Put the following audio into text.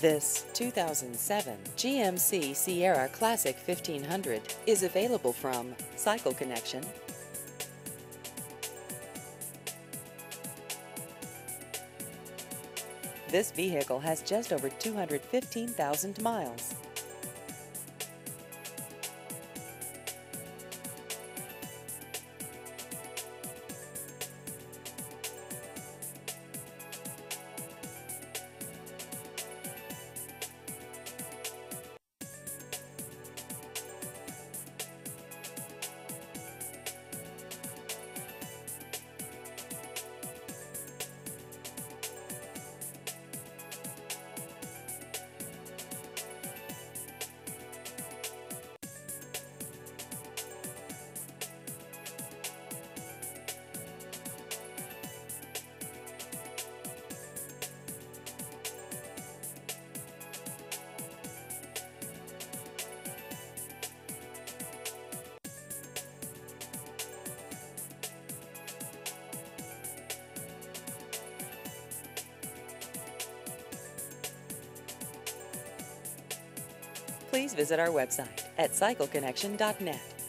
This 2007 GMC Sierra Classic 1500 is available from Cycle Connection. This vehicle has just over 215,000 miles. Please visit our website at cycleconnection.net.